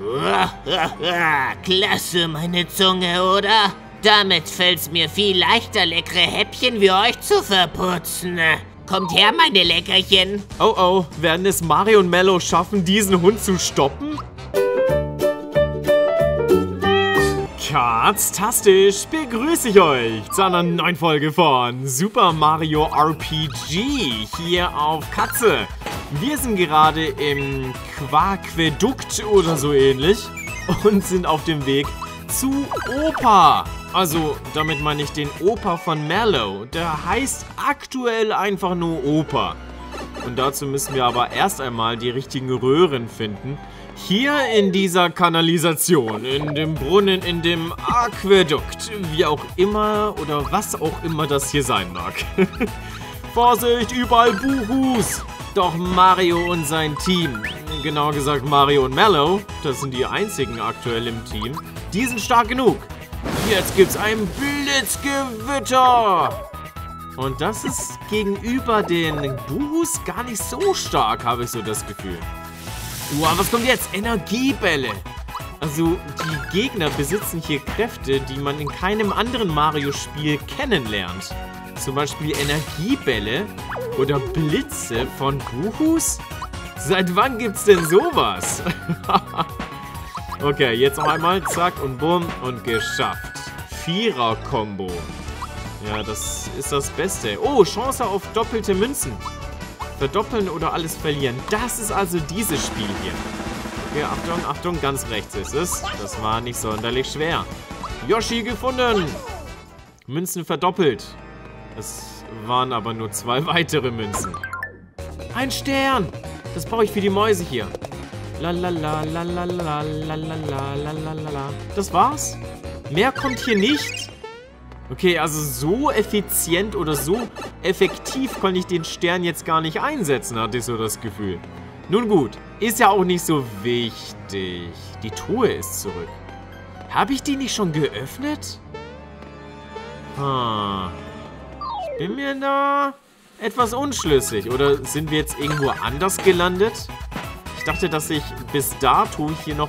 Klasse, meine Zunge, oder? Damit fällt's mir viel leichter, leckere Häppchen wie euch zu verputzen. Kommt her, meine Leckerchen. Oh oh, werden es Mario und Mello schaffen, diesen Hund zu stoppen? Katztastisch begrüße ich euch zu einer neuen Folge von Super Mario RPG hier auf Katze. Wir sind gerade im Quaquedukt oder so ähnlich und sind auf dem Weg zu Opa. Also, damit meine ich den Opa von Mallow. Der heißt aktuell einfach nur Opa. Und dazu müssen wir aber erst einmal die richtigen Röhren finden. Hier in dieser Kanalisation, in dem Brunnen, in dem Aquädukt, wie auch immer oder was auch immer das hier sein mag. Vorsicht, überall Buhus! Doch Mario und sein Team, genauer gesagt Mario und Mallow, das sind die einzigen aktuell im Team, die sind stark genug. Jetzt gibt's ein Blitzgewitter. Und das ist gegenüber den Buhus gar nicht so stark, habe ich so das Gefühl. Wow, was kommt jetzt? Energiebälle. Also, die Gegner besitzen hier Kräfte, die man in keinem anderen Mario-Spiel kennenlernt. Zum Beispiel Energiebälle oder Blitze von Buhus? Seit wann gibt's denn sowas? okay, jetzt noch einmal. Zack und bumm und geschafft. Vierer-Kombo. Ja, das ist das Beste. Oh, Chance auf doppelte Münzen. Verdoppeln oder alles verlieren. Das ist also dieses Spiel hier. Okay, Achtung, Achtung, ganz rechts ist es. Das war nicht sonderlich schwer. Yoshi gefunden. Münzen verdoppelt. Es waren aber nur zwei weitere Münzen. Ein Stern! Das brauche ich für die Mäuse hier. Das war's? Mehr kommt hier nicht? Okay, also so effizient oder so effektiv konnte ich den Stern jetzt gar nicht einsetzen, hatte ich so das Gefühl. Nun gut, ist ja auch nicht so wichtig. Die Truhe ist zurück. Habe ich die nicht schon geöffnet? Hm bin mir da etwas unschlüssig. Oder sind wir jetzt irgendwo anders gelandet? Ich dachte, dass ich bis dato hier noch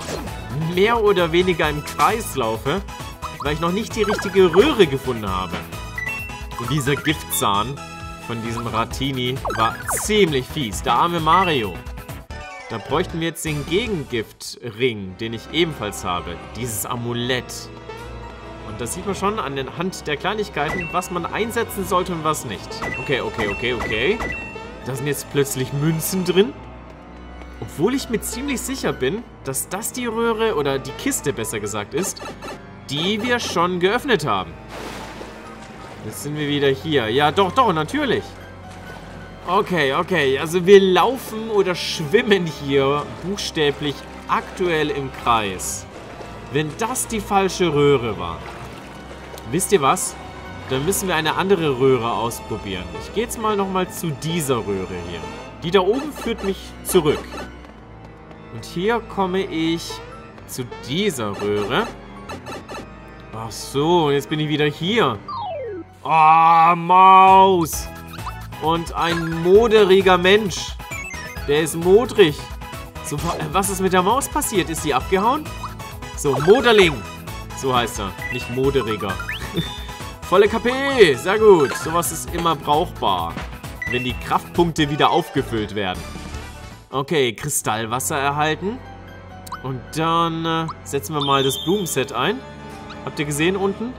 mehr oder weniger im Kreis laufe, weil ich noch nicht die richtige Röhre gefunden habe. Und dieser Giftzahn von diesem Ratini war ziemlich fies. Der arme Mario. Da bräuchten wir jetzt den Gegengiftring, den ich ebenfalls habe. Dieses Amulett. Und das sieht man schon an der Hand der Kleinigkeiten, was man einsetzen sollte und was nicht. Okay, okay, okay, okay. Da sind jetzt plötzlich Münzen drin. Obwohl ich mir ziemlich sicher bin, dass das die Röhre, oder die Kiste besser gesagt ist, die wir schon geöffnet haben. Jetzt sind wir wieder hier. Ja, doch, doch, natürlich. Okay, okay. Also wir laufen oder schwimmen hier buchstäblich aktuell im Kreis. Wenn das die falsche Röhre war, Wisst ihr was? Dann müssen wir eine andere Röhre ausprobieren. Ich gehe jetzt mal nochmal zu dieser Röhre hier. Die da oben führt mich zurück. Und hier komme ich zu dieser Röhre. Ach so, jetzt bin ich wieder hier. Ah, oh, Maus. Und ein moderiger Mensch. Der ist modrig. So, was ist mit der Maus passiert? Ist sie abgehauen? So, Moderling. So heißt er. Nicht moderiger. Volle KP, sehr gut. Sowas ist immer brauchbar, wenn die Kraftpunkte wieder aufgefüllt werden. Okay, Kristallwasser erhalten. Und dann äh, setzen wir mal das Blumenset ein. Habt ihr gesehen unten?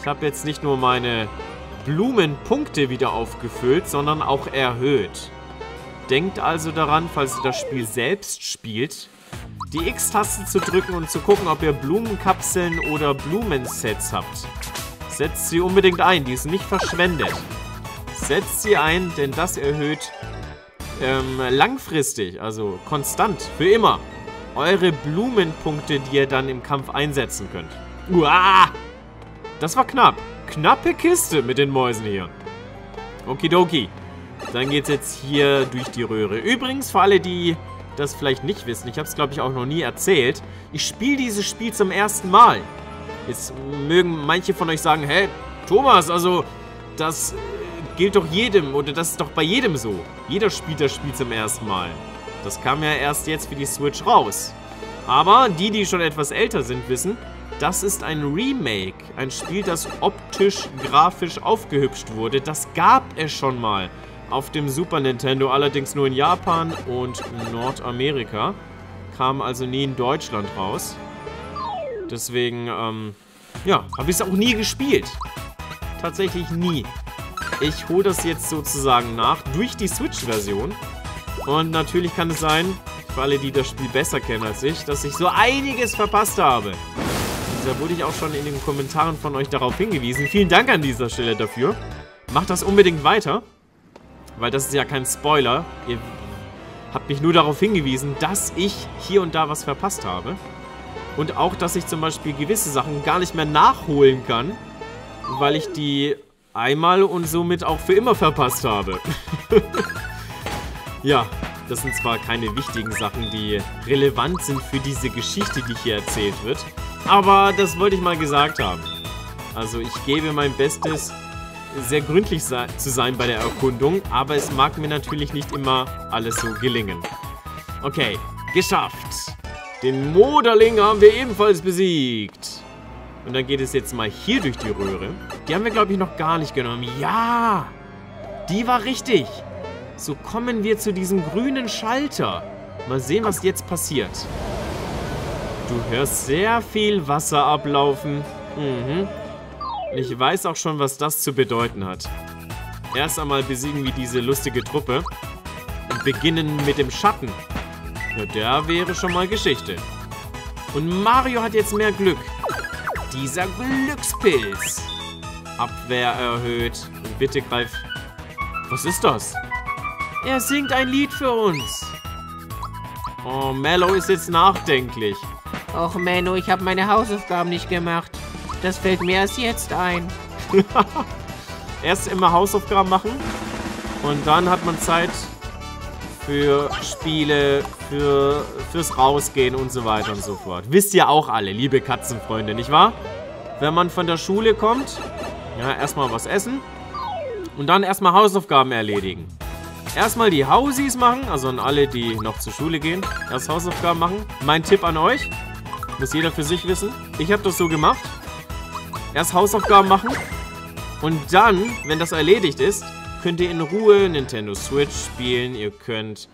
Ich habe jetzt nicht nur meine Blumenpunkte wieder aufgefüllt, sondern auch erhöht. Denkt also daran, falls ihr das Spiel selbst spielt, die X-Taste zu drücken und zu gucken, ob ihr Blumenkapseln oder Blumensets habt. Setzt sie unbedingt ein, die ist nicht verschwendet. Setzt sie ein, denn das erhöht ähm, langfristig, also konstant, für immer, eure Blumenpunkte, die ihr dann im Kampf einsetzen könnt. Uah! Das war knapp. Knappe Kiste mit den Mäusen hier. Okidoki. Dann geht's jetzt hier durch die Röhre. Übrigens, für alle, die das vielleicht nicht wissen, ich habe es, glaube ich, auch noch nie erzählt, ich spiele dieses Spiel zum ersten Mal. Jetzt mögen manche von euch sagen, hä, Thomas, also das gilt doch jedem oder das ist doch bei jedem so. Jeder spielt das Spiel zum ersten Mal. Das kam ja erst jetzt für die Switch raus. Aber die, die schon etwas älter sind, wissen, das ist ein Remake. Ein Spiel, das optisch, grafisch aufgehübscht wurde. Das gab es schon mal auf dem Super Nintendo, allerdings nur in Japan und Nordamerika. Kam also nie in Deutschland raus. Deswegen, ähm, ja, habe ich es auch nie gespielt. Tatsächlich nie. Ich hole das jetzt sozusagen nach durch die Switch-Version. Und natürlich kann es sein, für alle, die das Spiel besser kennen als ich, dass ich so einiges verpasst habe. Da wurde ich auch schon in den Kommentaren von euch darauf hingewiesen. Vielen Dank an dieser Stelle dafür. Macht das unbedingt weiter. Weil das ist ja kein Spoiler. Ihr habt mich nur darauf hingewiesen, dass ich hier und da was verpasst habe. Und auch, dass ich zum Beispiel gewisse Sachen gar nicht mehr nachholen kann, weil ich die einmal und somit auch für immer verpasst habe. ja, das sind zwar keine wichtigen Sachen, die relevant sind für diese Geschichte, die hier erzählt wird, aber das wollte ich mal gesagt haben. Also ich gebe mein Bestes, sehr gründlich zu sein bei der Erkundung, aber es mag mir natürlich nicht immer alles so gelingen. Okay, geschafft. Den Moderling haben wir ebenfalls besiegt. Und dann geht es jetzt mal hier durch die Röhre. Die haben wir, glaube ich, noch gar nicht genommen. Ja, die war richtig. So kommen wir zu diesem grünen Schalter. Mal sehen, was jetzt passiert. Du hörst sehr viel Wasser ablaufen. Mhm. Ich weiß auch schon, was das zu bedeuten hat. Erst einmal besiegen wir diese lustige Truppe und beginnen mit dem Schatten. Ja, der wäre schon mal Geschichte. Und Mario hat jetzt mehr Glück. Dieser Glückspilz. Abwehr erhöht. Und bitte greif... Was ist das? Er singt ein Lied für uns. Oh, Mello ist jetzt nachdenklich. Och, Menno, ich habe meine Hausaufgaben nicht gemacht. Das fällt mir erst jetzt ein. erst immer Hausaufgaben machen und dann hat man Zeit für Spiele, für, fürs Rausgehen und so weiter und so fort. Wisst ihr auch alle, liebe Katzenfreunde, nicht wahr? Wenn man von der Schule kommt, ja, erstmal was essen und dann erstmal Hausaufgaben erledigen. Erstmal die Hausis machen, also an alle, die noch zur Schule gehen. Erst Hausaufgaben machen. Mein Tipp an euch, muss jeder für sich wissen. Ich habe das so gemacht. Erst Hausaufgaben machen. Und dann, wenn das erledigt ist, könnt ihr in Ruhe Nintendo Switch spielen. Ihr könnt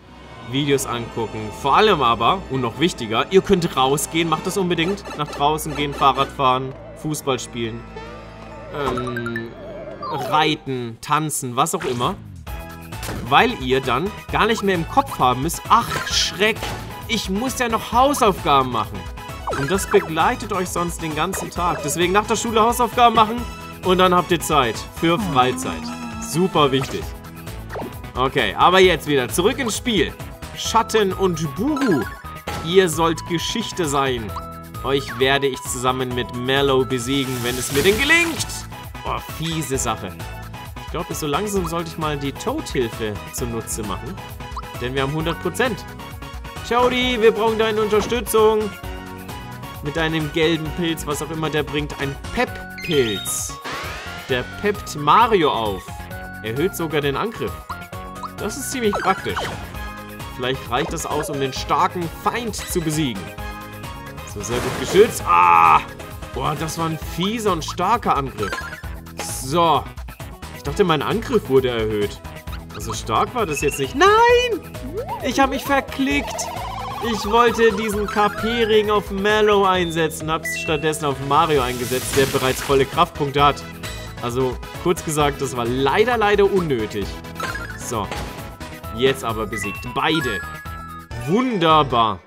Videos angucken. Vor allem aber, und noch wichtiger, ihr könnt rausgehen. Macht das unbedingt. Nach draußen gehen, Fahrrad fahren, Fußball spielen, ähm, reiten, tanzen, was auch immer. Weil ihr dann gar nicht mehr im Kopf haben müsst, ach Schreck, ich muss ja noch Hausaufgaben machen. Und das begleitet euch sonst den ganzen Tag. Deswegen nach der Schule Hausaufgaben machen und dann habt ihr Zeit für Freizeit. Super wichtig. Okay, aber jetzt wieder zurück ins Spiel. Schatten und Buru. Ihr sollt Geschichte sein. Euch werde ich zusammen mit Mellow besiegen, wenn es mir denn gelingt. Oh, fiese Sache. Ich glaube, so langsam sollte ich mal die Toad-Hilfe zunutze machen. Denn wir haben 100%. Jody, wir brauchen deine Unterstützung mit einem gelben Pilz, was auch immer der bringt, ein Pep-Pilz. Der peppt Mario auf. Erhöht sogar den Angriff. Das ist ziemlich praktisch. Vielleicht reicht das aus, um den starken Feind zu besiegen. So, sehr gut geschützt. Ah! Boah, das war ein fieser und starker Angriff. So. Ich dachte, mein Angriff wurde erhöht. Also stark war das jetzt nicht. Nein! Ich habe mich verklickt. Ich wollte diesen KP-Ring auf Mallow einsetzen, hab's stattdessen auf Mario eingesetzt, der bereits volle Kraftpunkte hat. Also, kurz gesagt, das war leider, leider unnötig. So. Jetzt aber besiegt. Beide. Wunderbar.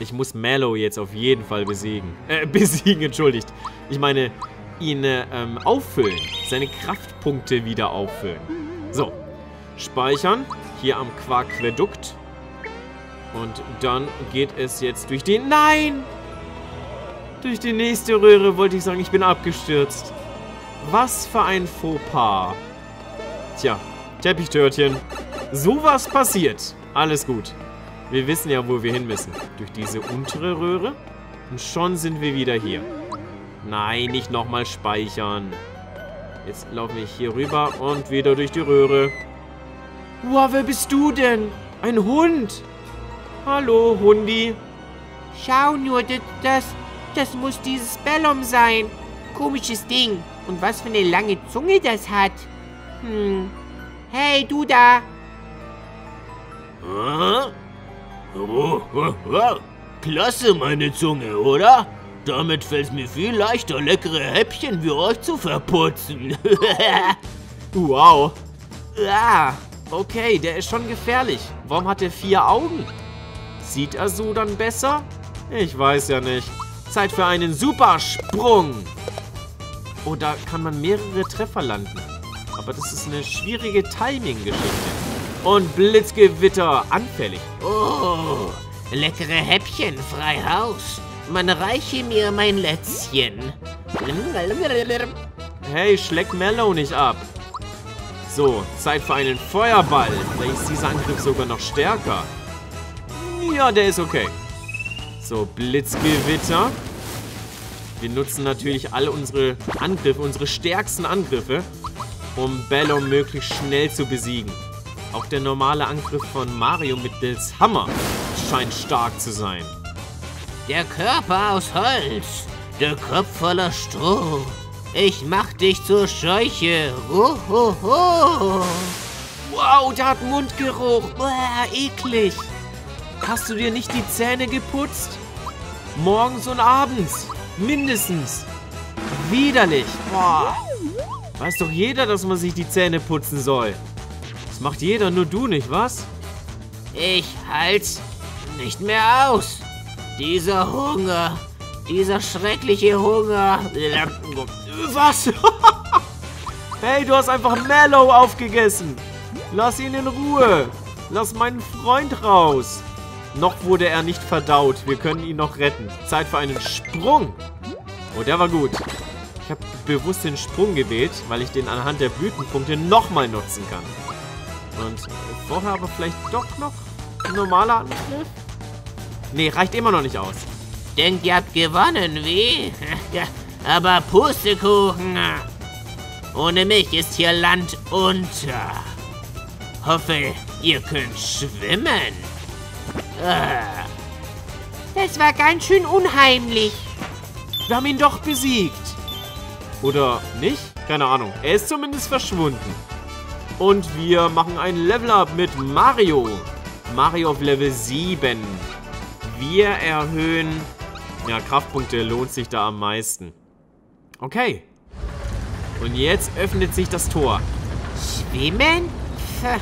Ich muss Mallow jetzt auf jeden Fall besiegen. Äh, besiegen, entschuldigt. Ich meine, ihn äh, ähm, auffüllen. Seine Kraftpunkte wieder auffüllen. So. Speichern. Hier am Quarquedukt. Und dann geht es jetzt durch die... Nein! Durch die nächste Röhre wollte ich sagen, ich bin abgestürzt. Was für ein Fauxpas. Tja, Teppichtörtchen. Sowas passiert. Alles gut. Wir wissen ja, wo wir hin müssen. Durch diese untere Röhre. Und schon sind wir wieder hier. Nein, nicht nochmal speichern. Jetzt laufen wir hier rüber und wieder durch die Röhre. Wow, wer bist du denn? Ein Hund. Hallo, Hundi. Schau nur, das, das, das muss dieses Bellum sein. Komisches Ding. Und was für eine lange Zunge das hat. Hm. Hey, du da. Ah? Oh, oh, oh. Klasse, meine Zunge, oder? Damit fällt es mir viel leichter, leckere Häppchen wie euch zu verputzen. Wow. Ah, okay, der ist schon gefährlich. Warum hat er vier Augen? Sieht er so dann besser? Ich weiß ja nicht. Zeit für einen Supersprung. Oh, da kann man mehrere Treffer landen. Aber das ist eine schwierige Timing-Geschichte. Und Blitzgewitter anfällig. Oh, leckere Häppchen, frei Haus. Man reiche mir mein Lätzchen. Hey, schleck Mellow nicht ab. So, Zeit für einen Feuerball. Vielleicht ist dieser Angriff sogar noch stärker. Ja, der ist okay. So, Blitzgewitter. Wir nutzen natürlich alle unsere Angriffe, unsere stärksten Angriffe, um Bello möglichst schnell zu besiegen. Auch der normale Angriff von Mario mittels Hammer scheint stark zu sein. Der Körper aus Holz, der Kopf voller Stroh. Ich mach dich zur Scheuche. Ho. Wow, der hat Mundgeruch. Uah, eklig. Hast du dir nicht die Zähne geputzt? Morgens und abends. Mindestens. Widerlich. Boah. Weiß doch jeder, dass man sich die Zähne putzen soll. Das macht jeder, nur du nicht, was? Ich halt's nicht mehr aus. Dieser Hunger. Dieser schreckliche Hunger. Was? hey, du hast einfach Mellow aufgegessen. Lass ihn in Ruhe. Lass meinen Freund raus. Noch wurde er nicht verdaut. Wir können ihn noch retten. Zeit für einen Sprung. Oh, der war gut. Ich habe bewusst den Sprung gewählt, weil ich den anhand der Blütenpunkte nochmal nutzen kann. Und vorher aber vielleicht doch noch ein normaler Angriff? Nee, reicht immer noch nicht aus. Denkt, ihr habt gewonnen, wie? aber Pustekuchen. Ohne mich ist hier Land unter. Hoffe, ihr könnt schwimmen. Das war ganz schön unheimlich. Wir haben ihn doch besiegt. Oder nicht? Keine Ahnung. Er ist zumindest verschwunden. Und wir machen ein Level-Up mit Mario. Mario auf Level 7. Wir erhöhen... Ja, Kraftpunkte lohnt sich da am meisten. Okay. Und jetzt öffnet sich das Tor. Schwimmen? Pff,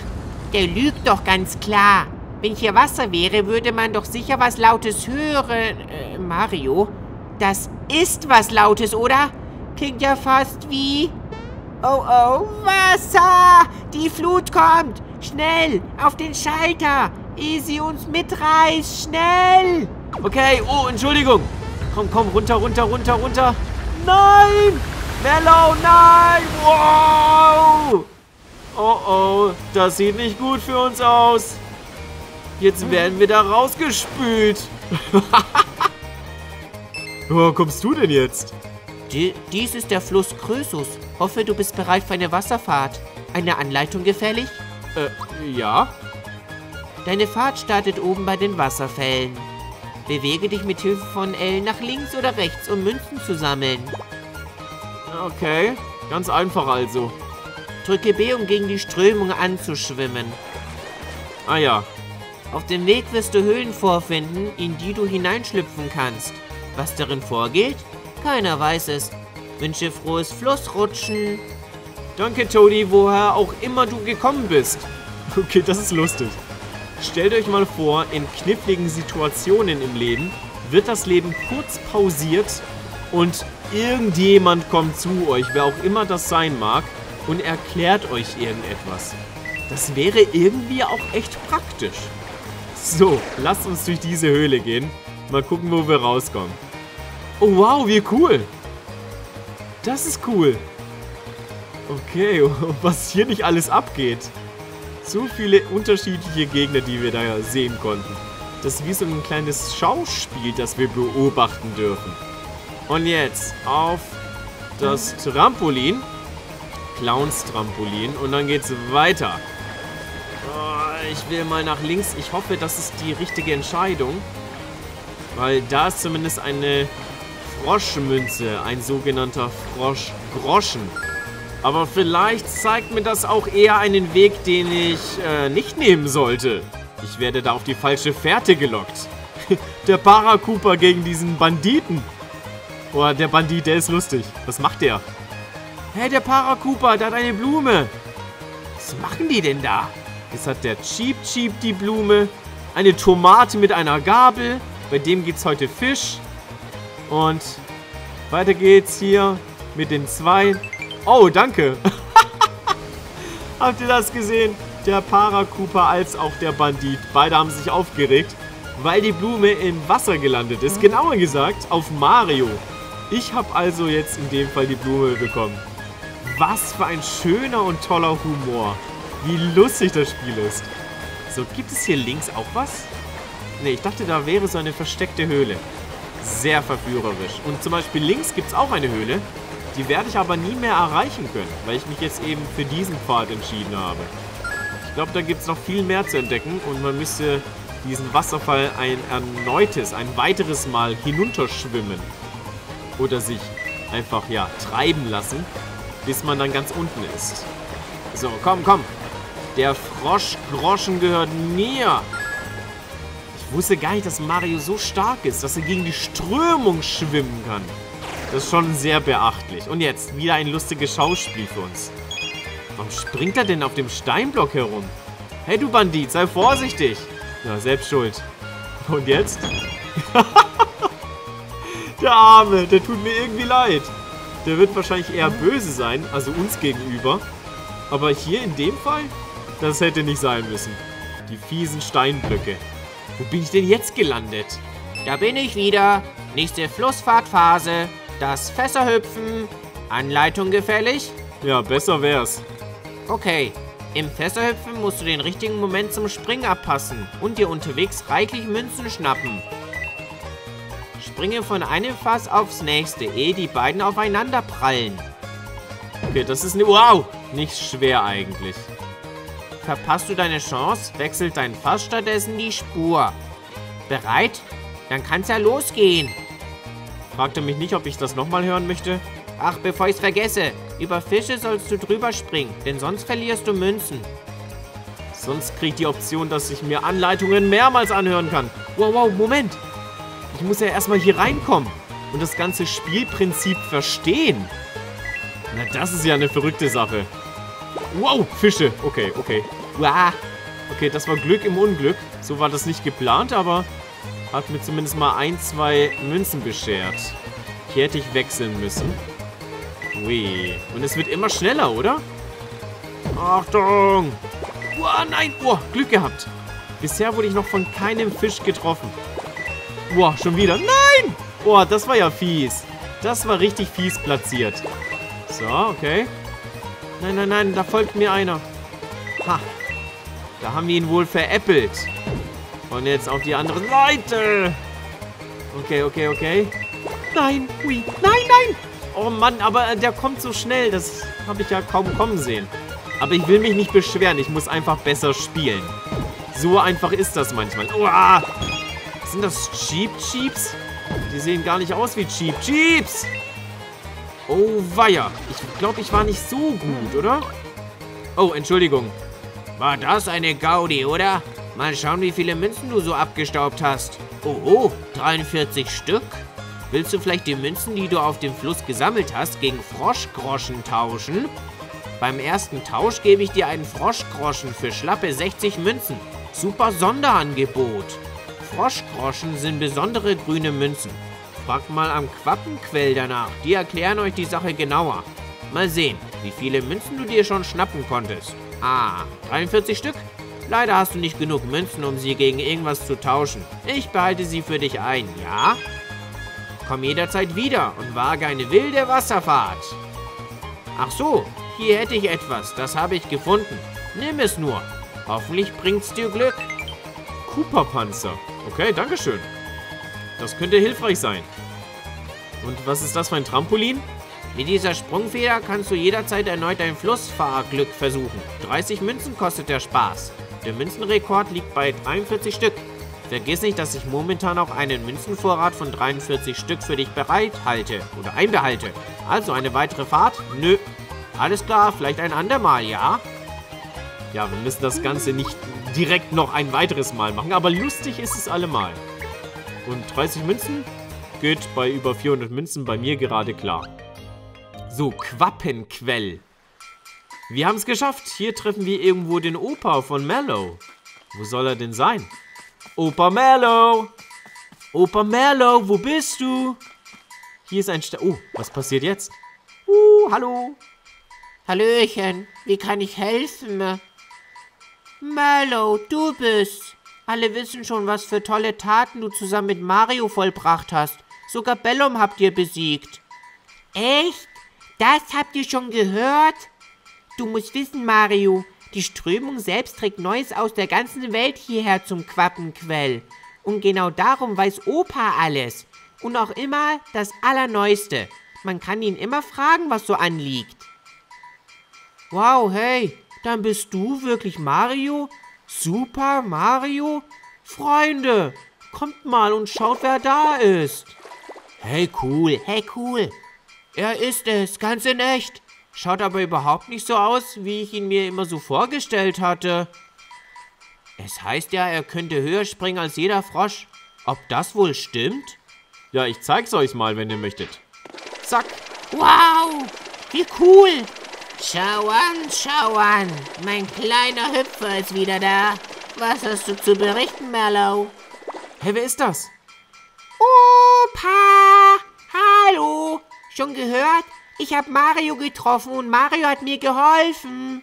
der lügt doch ganz klar. Wenn hier Wasser wäre, würde man doch sicher was Lautes hören. Äh, Mario, das ist was Lautes, oder? Klingt ja fast wie... Oh, oh, Wasser! Die Flut kommt! Schnell, auf den Schalter! Ehe sie uns mitreißt! Schnell! Okay, oh, Entschuldigung. Komm, komm, runter, runter, runter, runter. Nein! Mellow, nein! Wow! Oh, oh, das sieht nicht gut für uns aus. Jetzt werden wir da rausgespült. Woher kommst du denn jetzt? Die, dies ist der Fluss Krösus. Hoffe, du bist bereit für eine Wasserfahrt. Eine Anleitung gefällig? Äh, ja. Deine Fahrt startet oben bei den Wasserfällen. Bewege dich mit Hilfe von L nach links oder rechts, um Münzen zu sammeln. Okay, ganz einfach also. Drücke B, um gegen die Strömung anzuschwimmen. Ah ja, Auf dem Weg wirst du Höhlen vorfinden, in die du hineinschlüpfen kannst. Was darin vorgeht? Keiner weiß es. Wünsche frohes Flussrutschen. Danke, Toadie, woher auch immer du gekommen bist. Okay, das ist lustig. Stellt euch mal vor, in kniffligen Situationen im Leben wird das Leben kurz pausiert und irgendjemand kommt zu euch, wer auch immer das sein mag, und erklärt euch irgendetwas. Das wäre irgendwie auch echt praktisch. So, lasst uns durch diese Höhle gehen. Mal gucken, wo wir rauskommen. Oh wow, wie cool. Das ist cool. Okay, was hier nicht alles abgeht. So viele unterschiedliche Gegner, die wir da sehen konnten. Das ist wie so ein kleines Schauspiel, das wir beobachten dürfen. Und jetzt auf das Trampolin. Clowns Trampolin. Und dann geht's weiter. Ich will mal nach links. Ich hoffe, das ist die richtige Entscheidung. Weil da ist zumindest eine Froschmünze, ein sogenannter Froschgroschen. Aber vielleicht zeigt mir das auch eher einen Weg, den ich äh, nicht nehmen sollte. Ich werde da auf die falsche Fährte gelockt. der Paracupa gegen diesen Banditen. Boah, der Bandit, der ist lustig. Was macht der? Hey, der Paracupa, der hat eine Blume. Was machen die denn da? Jetzt hat der Cheap Cheap die Blume. Eine Tomate mit einer Gabel. Bei dem geht's heute Fisch. Und weiter geht's hier mit den zwei. Oh, danke. Habt ihr das gesehen? Der Paracupa als auch der Bandit. Beide haben sich aufgeregt, weil die Blume im Wasser gelandet ist. Genauer gesagt, auf Mario. Ich habe also jetzt in dem Fall die Blume bekommen. Was für ein schöner und toller Humor. Wie lustig das Spiel ist. So, gibt es hier links auch was? Ne, ich dachte, da wäre so eine versteckte Höhle. Sehr verführerisch. Und zum Beispiel links gibt es auch eine Höhle. Die werde ich aber nie mehr erreichen können, weil ich mich jetzt eben für diesen Pfad entschieden habe. Ich glaube, da gibt es noch viel mehr zu entdecken und man müsste diesen Wasserfall ein erneutes, ein weiteres Mal hinunterschwimmen. Oder sich einfach, ja, treiben lassen, bis man dann ganz unten ist. So, komm, komm. Der Froschgroschen gehört mir. Ich wusste gar nicht, dass Mario so stark ist, dass er gegen die Strömung schwimmen kann. Das ist schon sehr beachtlich. Und jetzt wieder ein lustiges Schauspiel für uns. Warum springt er denn auf dem Steinblock herum? Hey, du Bandit, sei vorsichtig. Ja, selbst schuld. Und jetzt? der Arme, der tut mir irgendwie leid. Der wird wahrscheinlich eher böse sein, also uns gegenüber. Aber hier in dem Fall, das hätte nicht sein müssen. Die fiesen Steinblöcke. Wo bin ich denn jetzt gelandet? Da bin ich wieder. Nächste Flussfahrtphase. Das Fässerhüpfen. Anleitung gefällig? Ja, besser wär's. Okay. Im Fässerhüpfen musst du den richtigen Moment zum Springen abpassen und dir unterwegs reichlich Münzen schnappen. Springe von einem Fass aufs nächste, ehe die beiden aufeinander prallen. Okay, das ist ne wow, nicht schwer eigentlich. Verpasst du deine Chance, wechselt dein Fass stattdessen die Spur. Bereit? Dann kann's ja losgehen. Fragt er mich nicht, ob ich das nochmal hören möchte? Ach, bevor ich's vergesse. Über Fische sollst du drüber springen, denn sonst verlierst du Münzen. Sonst krieg ich die Option, dass ich mir Anleitungen mehrmals anhören kann. Wow, wow, Moment. Ich muss ja erstmal hier reinkommen und das ganze Spielprinzip verstehen. Na, das ist ja eine verrückte Sache. Wow, Fische. Okay, okay. Wow. Okay, das war Glück im Unglück. So war das nicht geplant, aber hat mir zumindest mal ein, zwei Münzen beschert. Hier hätte ich wechseln müssen. Ui. Und es wird immer schneller, oder? Achtung! Wow, nein! Oh, Glück gehabt. Bisher wurde ich noch von keinem Fisch getroffen. Boah, schon wieder. Nein! Boah, das war ja fies. Das war richtig fies platziert. So, okay. Nein, nein, nein, da folgt mir einer. Ha. Da haben wir ihn wohl veräppelt. Und jetzt auf die andere Seite. Okay, okay, okay. Nein, hui. Nein, nein. Oh Mann, aber der kommt so schnell. Das habe ich ja kaum kommen sehen. Aber ich will mich nicht beschweren. Ich muss einfach besser spielen. So einfach ist das manchmal. Uah. Sind das Cheap Cheeps? Die sehen gar nicht aus wie Cheap Cheeps. Oh, weia. Ich glaube, ich war nicht so gut, oder? Oh, Entschuldigung. War das eine Gaudi, oder? Mal schauen, wie viele Münzen du so abgestaubt hast. Oh, oh, 43 Stück? Willst du vielleicht die Münzen, die du auf dem Fluss gesammelt hast, gegen Froschgroschen tauschen? Beim ersten Tausch gebe ich dir einen Froschgroschen für schlappe 60 Münzen. Super Sonderangebot. Froschgroschen sind besondere grüne Münzen. Fragt mal am Quappenquell danach. Die erklären euch die Sache genauer. Mal sehen, wie viele Münzen du dir schon schnappen konntest. Ah, 43 Stück? Leider hast du nicht genug Münzen, um sie gegen irgendwas zu tauschen. Ich behalte sie für dich ein, ja? Komm jederzeit wieder und wage eine wilde Wasserfahrt. Ach so, hier hätte ich etwas. Das habe ich gefunden. Nimm es nur. Hoffentlich bringt's dir Glück. Cooper-Panzer. Okay, dankeschön. Das könnte hilfreich sein. Und was ist das für ein Trampolin? Mit dieser Sprungfeder kannst du jederzeit erneut dein Flussfahrglück versuchen. 30 Münzen kostet der Spaß. Der Münzenrekord liegt bei 43 Stück. Vergiss nicht, dass ich momentan auch einen Münzenvorrat von 43 Stück für dich bereithalte oder einbehalte. Also eine weitere Fahrt? Nö. Alles klar, vielleicht ein andermal, ja? Ja, wir müssen das Ganze nicht direkt noch ein weiteres Mal machen, aber lustig ist es allemal. Und 30 Münzen geht bei über 400 Münzen bei mir gerade klar. So, Quappenquell. Wir haben es geschafft. Hier treffen wir irgendwo den Opa von Mellow. Wo soll er denn sein? Opa Mellow! Opa Mellow, wo bist du? Hier ist ein Sta Oh, was passiert jetzt? Uh, hallo. Hallöchen, wie kann ich helfen? Mallow, du bist. Alle wissen schon, was für tolle Taten du zusammen mit Mario vollbracht hast. Sogar Bellum habt ihr besiegt. Echt? Das habt ihr schon gehört? Du musst wissen, Mario, die Strömung selbst trägt Neues aus der ganzen Welt hierher zum Quappenquell. Und genau darum weiß Opa alles. Und auch immer das Allerneueste. Man kann ihn immer fragen, was so anliegt. Wow, hey, dann bist du wirklich Mario? Super Mario? Freunde, kommt mal und schaut, wer da ist. Hey, cool, hey, cool. Er ist es, ganz in echt. Schaut aber überhaupt nicht so aus, wie ich ihn mir immer so vorgestellt hatte. Es heißt ja, er könnte höher springen als jeder Frosch. Ob das wohl stimmt? Ja, ich zeig's euch mal, wenn ihr möchtet. Zack. Wow, wie cool. Schau an, schau an. Mein kleiner Hüpfer ist wieder da. Was hast du zu berichten, Merlau? Hey, wer ist das? Opa! Hallo! Schon gehört? Ich habe Mario getroffen und Mario hat mir geholfen.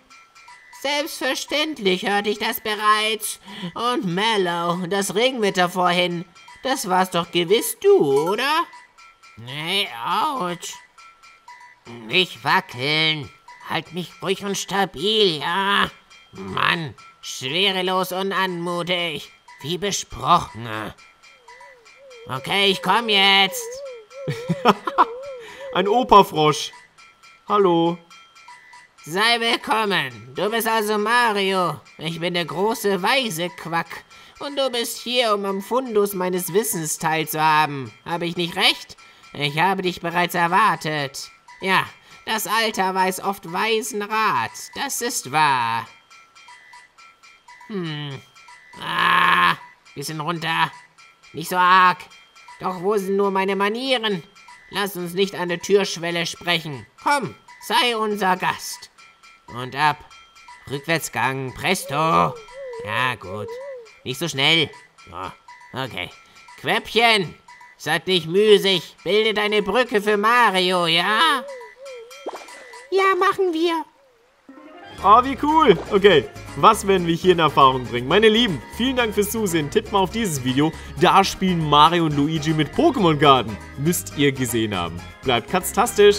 Selbstverständlich hörte ich das bereits. Und Mellow, das Regenwetter vorhin, das war's doch gewiss du, oder? Nee, ouch. Nicht wackeln. Halt mich ruhig und stabil, ja? Mann, schwerelos und anmutig. Wie besprochen. Okay, ich komm jetzt. Ein Operfrosch. Hallo. Sei willkommen. Du bist also Mario. Ich bin der große weise Quack. Und du bist hier, um am Fundus meines Wissens teilzuhaben. Habe ich nicht recht? Ich habe dich bereits erwartet. Ja, das Alter weiß oft weisen Rat. Das ist wahr. Hm. Ah, bisschen runter. Nicht so arg. Doch wo sind nur meine Manieren? Lass uns nicht an der Türschwelle sprechen. Komm, sei unser Gast. Und ab. Rückwärtsgang, presto. Ja, gut. Nicht so schnell. Oh, okay. Quäppchen, seid nicht müßig. Bilde deine Brücke für Mario, ja? Ja, machen wir. Oh, wie cool. Okay, was werden wir hier in Erfahrung bringen? Meine Lieben, vielen Dank fürs Zusehen. Tippt mal auf dieses Video. Da spielen Mario und Luigi mit Pokémon Garden. Müsst ihr gesehen haben. Bleibt katztastisch.